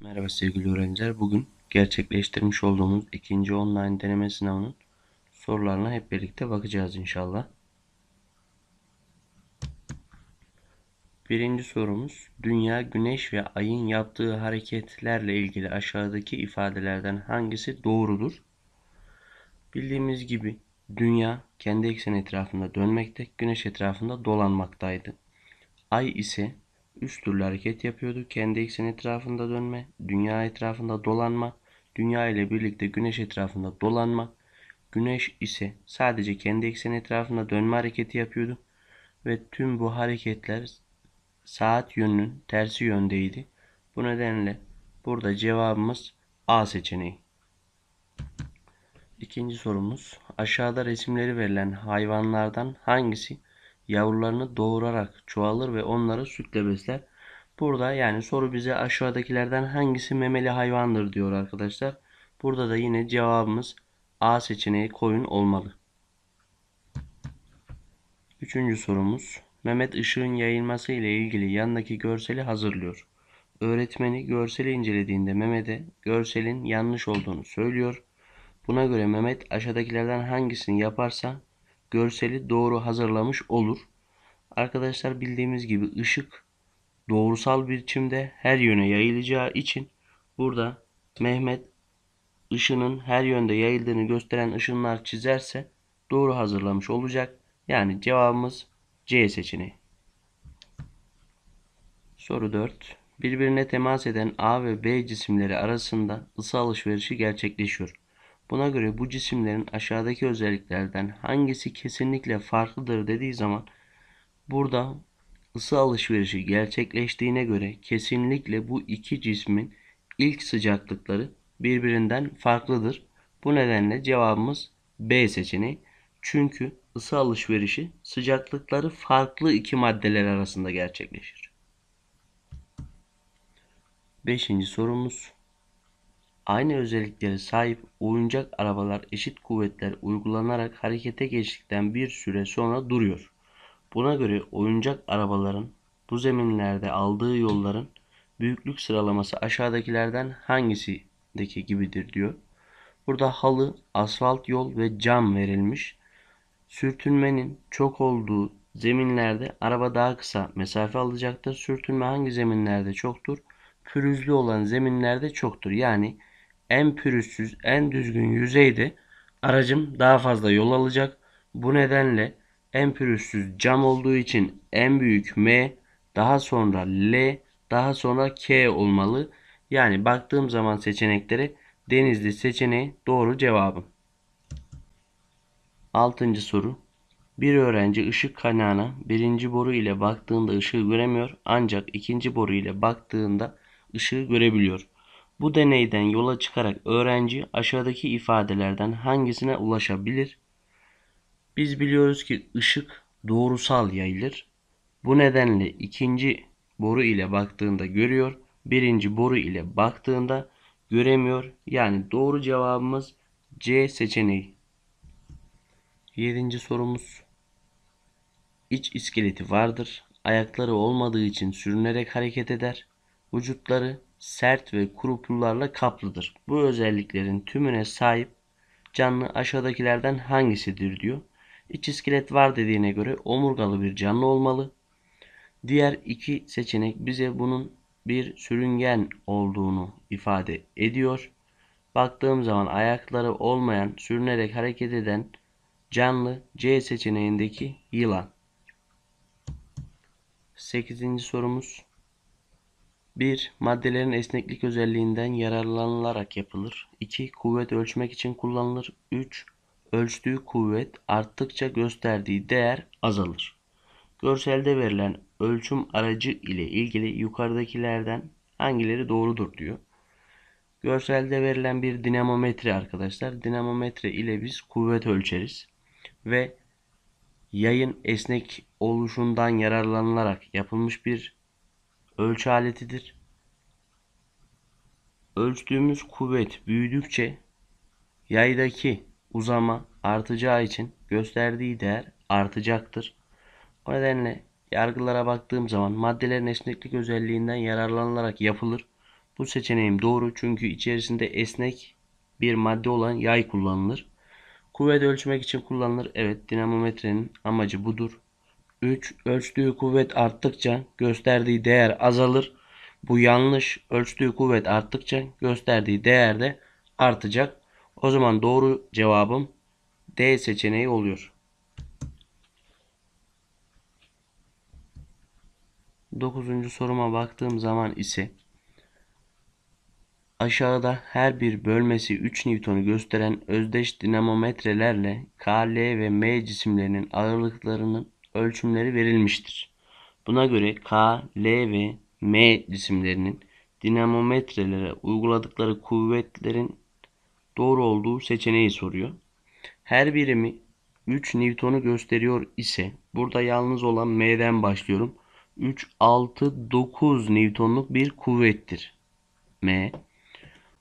Merhaba sevgili öğrenciler. Bugün gerçekleştirmiş olduğumuz ikinci online deneme sınavının sorularına hep birlikte bakacağız inşallah. Birinci sorumuz Dünya, Güneş ve Ay'ın yaptığı hareketlerle ilgili aşağıdaki ifadelerden hangisi doğrudur? Bildiğimiz gibi Dünya kendi ekseni etrafında dönmekte, Güneş etrafında dolanmaktaydı. Ay ise üç türlü hareket yapıyordu. Kendi ekseni etrafında dönme, dünya etrafında dolanma, dünya ile birlikte güneş etrafında dolanma. Güneş ise sadece kendi ekseni etrafında dönme hareketi yapıyordu. Ve tüm bu hareketler saat yönünün tersi yöndeydi. Bu nedenle burada cevabımız A seçeneği. İkinci sorumuz aşağıda resimleri verilen hayvanlardan hangisi yavrularını doğurarak çoğalır ve onları sütle besler. Burada yani soru bize aşağıdakilerden hangisi memeli hayvandır diyor arkadaşlar. Burada da yine cevabımız A seçeneği koyun olmalı. Üçüncü sorumuz Mehmet ışığın yayılması ile ilgili yandaki görseli hazırlıyor. Öğretmeni görseli incelediğinde Mehmet'e görselin yanlış olduğunu söylüyor. Buna göre Mehmet aşağıdakilerden hangisini yaparsa görseli doğru hazırlamış olur. Arkadaşlar bildiğimiz gibi ışık doğrusal biçimde her yöne yayılacağı için burada Mehmet ışının her yönde yayıldığını gösteren ışınlar çizerse doğru hazırlamış olacak. Yani cevabımız C seçeneği. Soru 4. Birbirine temas eden A ve B cisimleri arasında ısı alışverişi gerçekleşiyor. Buna göre bu cisimlerin aşağıdaki özelliklerden hangisi kesinlikle farklıdır dediği zaman burada ısı alışverişi gerçekleştiğine göre kesinlikle bu iki cismin ilk sıcaklıkları birbirinden farklıdır. Bu nedenle cevabımız B seçeneği. Çünkü ısı alışverişi sıcaklıkları farklı iki maddeler arasında gerçekleşir. Beşinci sorumuz Aynı özelliklere sahip oyuncak arabalar eşit kuvvetler uygulanarak harekete geçtikten bir süre sonra duruyor. Buna göre oyuncak arabaların bu zeminlerde aldığı yolların büyüklük sıralaması aşağıdakilerden hangisindeki gibidir diyor. Burada halı, asfalt yol ve cam verilmiş. Sürtünmenin çok olduğu zeminlerde araba daha kısa mesafe alacaktır. Sürtünme hangi zeminlerde çoktur? Pürüzlü olan zeminlerde çoktur. Yani en pürüzsüz, en düzgün yüzeyde aracım daha fazla yol alacak. Bu nedenle en pürüzsüz cam olduğu için en büyük M, daha sonra L, daha sonra K olmalı. Yani baktığım zaman seçeneklere Denizli seçeneği doğru cevabım. Altıncı soru. Bir öğrenci ışık kaynağına birinci boru ile baktığında ışığı göremiyor ancak ikinci boru ile baktığında ışığı görebiliyor. Bu deneyden yola çıkarak öğrenci aşağıdaki ifadelerden hangisine ulaşabilir? Biz biliyoruz ki ışık doğrusal yayılır. Bu nedenle ikinci boru ile baktığında görüyor, birinci boru ile baktığında göremiyor. Yani doğru cevabımız C seçeneği. Yedinci sorumuz. İç iskeleti vardır. Ayakları olmadığı için sürünerek hareket eder. Vücutları sert ve kuru pullarla kaplıdır. Bu özelliklerin tümüne sahip canlı aşağıdakilerden hangisidir diyor. İç iskelet var dediğine göre omurgalı bir canlı olmalı. Diğer iki seçenek bize bunun bir sürüngen olduğunu ifade ediyor. Baktığım zaman ayakları olmayan, sürünerek hareket eden canlı C seçeneğindeki yılan. 8. sorumuz 1. Maddelerin esneklik özelliğinden yararlanılarak yapılır. 2. Kuvvet ölçmek için kullanılır. 3. Ölçtüğü kuvvet arttıkça gösterdiği değer azalır. Görselde verilen ölçüm aracı ile ilgili yukarıdakilerden hangileri doğrudur diyor. Görselde verilen bir dinamometre arkadaşlar. Dinamometre ile biz kuvvet ölçeriz. Ve yayın esnek oluşundan yararlanılarak yapılmış bir ölçü aletidir. Ölçtüğümüz kuvvet büyüdükçe yaydaki uzama artacağı için gösterdiği değer artacaktır. O nedenle yargılara baktığım zaman maddelerin esneklik özelliğinden yararlanılarak yapılır. Bu seçeneğim doğru çünkü içerisinde esnek bir madde olan yay kullanılır. Kuvvet ölçmek için kullanılır. Evet dinamometrenin amacı budur. 3. Ölçtüğü kuvvet arttıkça gösterdiği değer azalır. Bu yanlış. Ölçtüğü kuvvet arttıkça gösterdiği değer de artacak. O zaman doğru cevabım D seçeneği oluyor. 9. soruma baktığım zaman ise aşağıda her bir bölmesi 3 Newton'u gösteren özdeş dinamometrelerle K, L ve M cisimlerinin ağırlıklarının ölçümleri verilmiştir. Buna göre K, L ve M cisimlerinin dinamometrelere uyguladıkları kuvvetlerin doğru olduğu seçeneği soruyor. Her birimi 3 Newton'u gösteriyor ise burada yalnız olan M'den başlıyorum. 3, 6, 9 Newton'luk bir kuvvettir. M.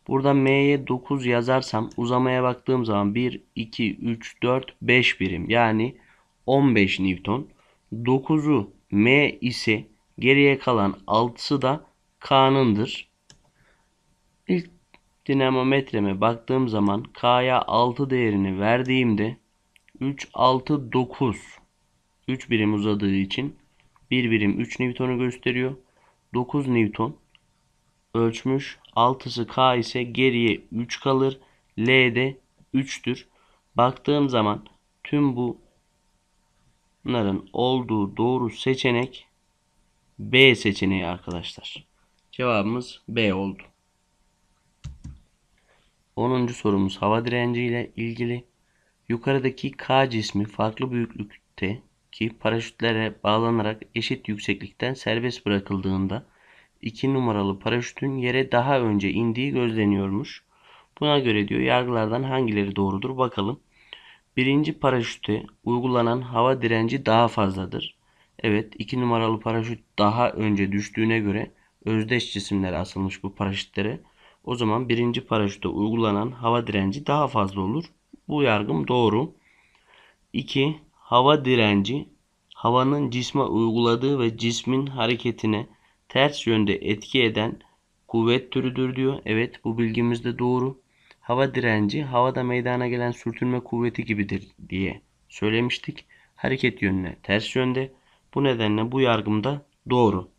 Burada M'ye 9 yazarsam uzamaya baktığım zaman 1, 2, 3, 4, 5 birim. Yani 15 Newton. 9'u M ise geriye kalan 6'sı da K'nındır. İlk dinamometreme baktığım zaman K'ya 6 değerini verdiğimde 3, 6, 9 3 birim uzadığı için 1 birim 3 Newton'u gösteriyor. 9 Newton ölçmüş. 6'sı K ise geriye 3 kalır. L de 3'tür. Baktığım zaman tüm bunların olduğu doğru seçenek B seçeneği arkadaşlar. Cevabımız B oldu. 10. sorumuz hava direnci ile ilgili. Yukarıdaki K cismi farklı büyüklükte ki paraşütlere bağlanarak eşit yükseklikten serbest bırakıldığında 2 numaralı paraşütün yere daha önce indiği gözleniyormuş. Buna göre diyor yargılardan hangileri doğrudur bakalım. Birinci paraşüte uygulanan hava direnci daha fazladır. Evet 2 numaralı paraşüt daha önce düştüğüne göre özdeş cisimler asılmış bu paraşütlere. O zaman birinci paraşüte uygulanan hava direnci daha fazla olur. Bu yargım doğru. 2. Hava direnci havanın cisme uyguladığı ve cismin hareketine ters yönde etki eden kuvvet türüdür diyor. Evet bu bilgimiz de doğru. Hava direnci havada meydana gelen sürtünme kuvveti gibidir diye söylemiştik. Hareket yönüne ters yönde. Bu nedenle bu yargımda doğru.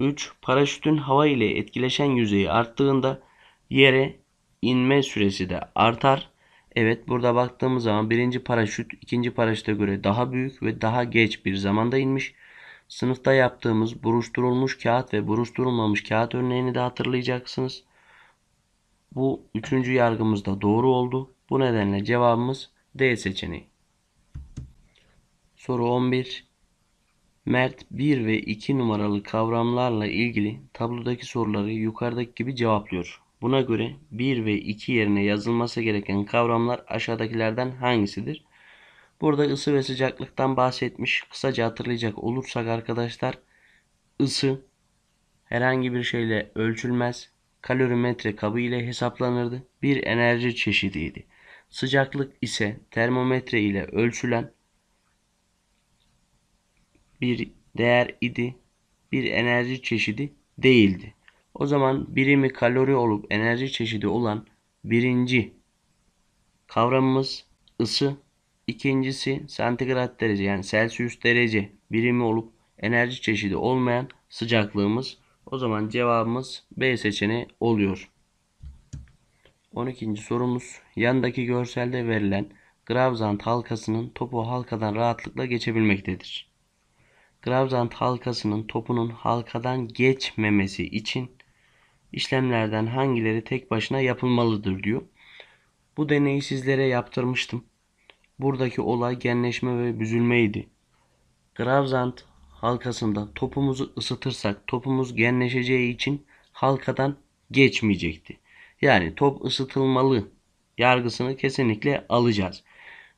3. Paraşütün hava ile etkileşen yüzeyi arttığında yere inme süresi de artar. Evet burada baktığımız zaman birinci paraşüt ikinci paraşüte göre daha büyük ve daha geç bir zamanda inmiş. Sınıfta yaptığımız buruşturulmuş kağıt ve buruşturulmamış kağıt örneğini de hatırlayacaksınız. Bu üçüncü yargımız da doğru oldu. Bu nedenle cevabımız D seçeneği. Soru 11. Mert 1 ve 2 numaralı kavramlarla ilgili tablodaki soruları yukarıdaki gibi cevaplıyor. Buna göre 1 ve 2 yerine yazılması gereken kavramlar aşağıdakilerden hangisidir? Burada ısı ve sıcaklıktan bahsetmiş. Kısaca hatırlayacak olursak arkadaşlar ısı herhangi bir şeyle ölçülmez. Kalorimetre kabı ile hesaplanırdı. Bir enerji çeşidiydi. Sıcaklık ise termometre ile ölçülen bir değer idi. Bir enerji çeşidi değildi. O zaman birimi kalori olup enerji çeşidi olan birinci kavramımız ısı, ikincisi santigrat derece yani Celsius derece birimi olup enerji çeşidi olmayan sıcaklığımız. O zaman cevabımız B seçeneği oluyor. 12. sorumuz yandaki görselde verilen Gravzant halkasının topu halkadan rahatlıkla geçebilmektedir. Gravzant halkasının topunun halkadan geçmemesi için işlemlerden hangileri tek başına yapılmalıdır diyor. Bu deneyi sizlere yaptırmıştım. Buradaki olay genleşme ve büzülmeydi. Gravzant halkasında topumuzu ısıtırsak topumuz genleşeceği için halkadan geçmeyecekti. Yani top ısıtılmalı yargısını kesinlikle alacağız.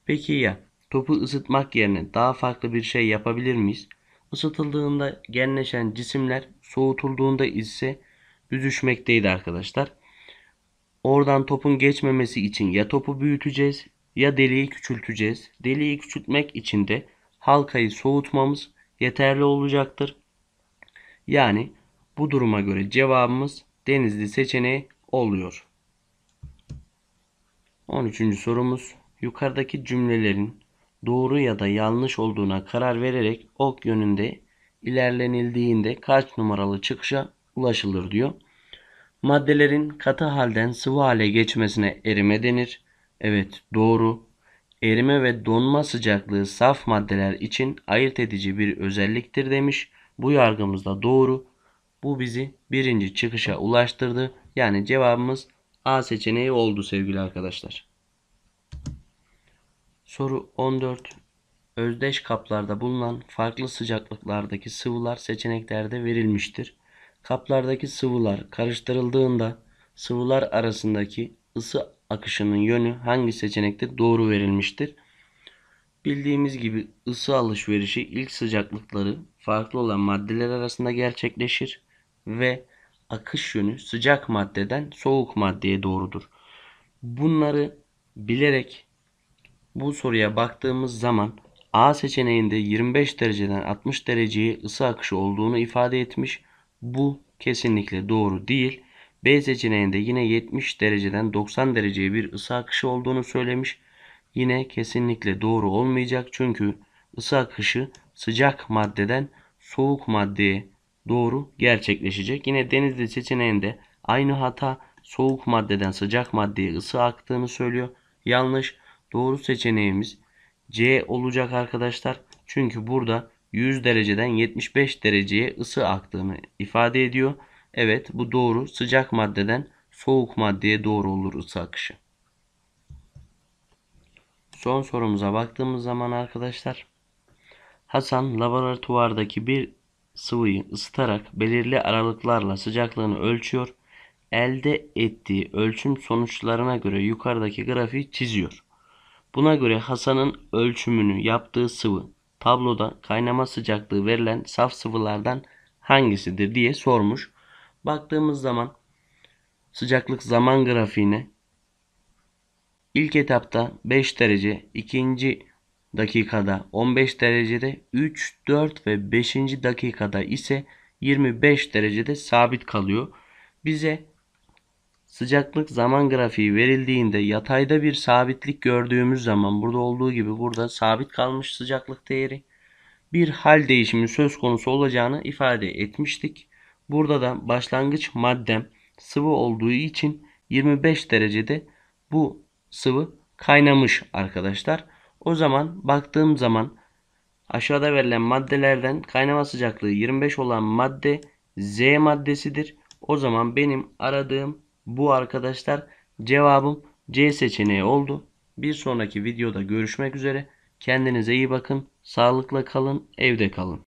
Peki ya topu ısıtmak yerine daha farklı bir şey yapabilir miyiz? Isıtıldığında genleşen cisimler soğutulduğunda ise büzüşmekteydi arkadaşlar. Oradan topun geçmemesi için ya topu büyüteceğiz ya deliği küçülteceğiz. Deliği küçültmek için de halkayı soğutmamız yeterli olacaktır. Yani bu duruma göre cevabımız denizli seçeneği oluyor. 13. sorumuz yukarıdaki cümlelerin doğru ya da yanlış olduğuna karar vererek ok yönünde ilerlenildiğinde kaç numaralı çıkışa ulaşılır diyor. Maddelerin katı halden sıvı hale geçmesine erime denir. Evet doğru. Erime ve donma sıcaklığı saf maddeler için ayırt edici bir özelliktir demiş. Bu yargımız da doğru. Bu bizi birinci çıkışa ulaştırdı. Yani cevabımız A seçeneği oldu sevgili arkadaşlar. Soru 14. Özdeş kaplarda bulunan farklı sıcaklıklardaki sıvılar seçeneklerde verilmiştir. Kaplardaki sıvılar karıştırıldığında sıvılar arasındaki ısı akışının yönü hangi seçenekte doğru verilmiştir? Bildiğimiz gibi ısı alışverişi ilk sıcaklıkları farklı olan maddeler arasında gerçekleşir ve akış yönü sıcak maddeden soğuk maddeye doğrudur. Bunları bilerek bu soruya baktığımız zaman A seçeneğinde 25 dereceden 60 dereceye ısı akışı olduğunu ifade etmiş. Bu kesinlikle doğru değil. B seçeneğinde yine 70 dereceden 90 dereceye bir ısı akışı olduğunu söylemiş. Yine kesinlikle doğru olmayacak çünkü ısı akışı sıcak maddeden soğuk maddeye doğru gerçekleşecek. Yine denizli seçeneğinde aynı hata soğuk maddeden sıcak maddeye ısı aktığını söylüyor. Yanlış. Doğru seçeneğimiz C olacak arkadaşlar. Çünkü burada 100 dereceden 75 dereceye ısı aktığını ifade ediyor. Evet bu doğru. Sıcak maddeden soğuk maddeye doğru olur ısı akışı. Son sorumuza baktığımız zaman arkadaşlar Hasan laboratuvardaki bir sıvıyı ısıtarak belirli aralıklarla sıcaklığını ölçüyor. Elde ettiği ölçüm sonuçlarına göre yukarıdaki grafiği çiziyor. Buna göre Hasan'ın ölçümünü yaptığı sıvı tabloda kaynama sıcaklığı verilen saf sıvılardan hangisidir diye sormuş. Baktığımız zaman sıcaklık zaman grafiğine ilk etapta 5 derece, ikinci dakikada 15 derecede, 3, 4 ve 5. dakikada ise 25 derecede sabit kalıyor. Bize sıcaklık zaman grafiği verildiğinde yatayda bir sabitlik gördüğümüz zaman burada olduğu gibi burada sabit kalmış sıcaklık değeri bir hal değişimi söz konusu olacağını ifade etmiştik. Burada da başlangıç maddem sıvı olduğu için 25 derecede bu sıvı kaynamış arkadaşlar. O zaman baktığım zaman aşağıda verilen maddelerden kaynama sıcaklığı 25 olan madde Z maddesidir. O zaman benim aradığım bu arkadaşlar cevabım C seçeneği oldu. Bir sonraki videoda görüşmek üzere. Kendinize iyi bakın. Sağlıkla kalın. Evde kalın.